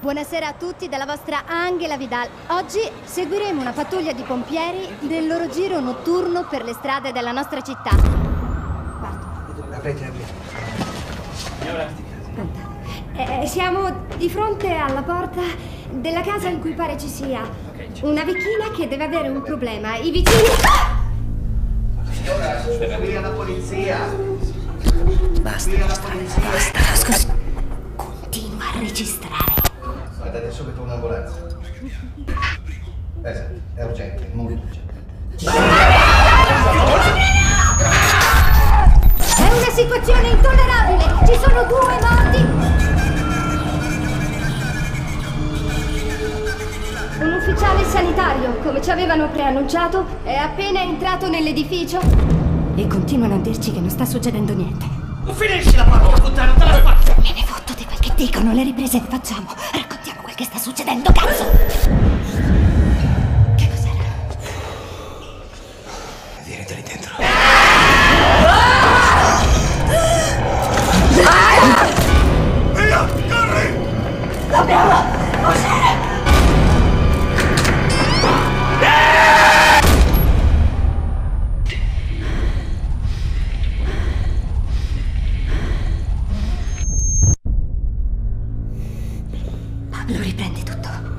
Buonasera a tutti dalla vostra Angela Vidal. Oggi seguiremo una pattuglia di pompieri nel loro giro notturno per le strade della nostra città. Eh, siamo di fronte alla porta della casa in cui pare ci sia una vecchina che deve avere un problema. I vicini... Signora, qui alla polizia. Basta, Qui alla polizia. basta, scusi. Continua a registrare. Guardate subito un'ambulanza. Eh sì, è urgente, molto urgente. È una situazione intollerabile! Ci sono due morti! Un ufficiale sanitario, come ci avevano preannunciato, è appena entrato nell'edificio e continuano a dirci che non sta succedendo niente. Finisci la porca puttana, te la faccio! Me ne fotto di quel che dicono, le riprese le facciamo. Che sta succedendo, cazzo! Che cos'era? Tieniteli dentro. Via, corri! Lo riprendi tutto.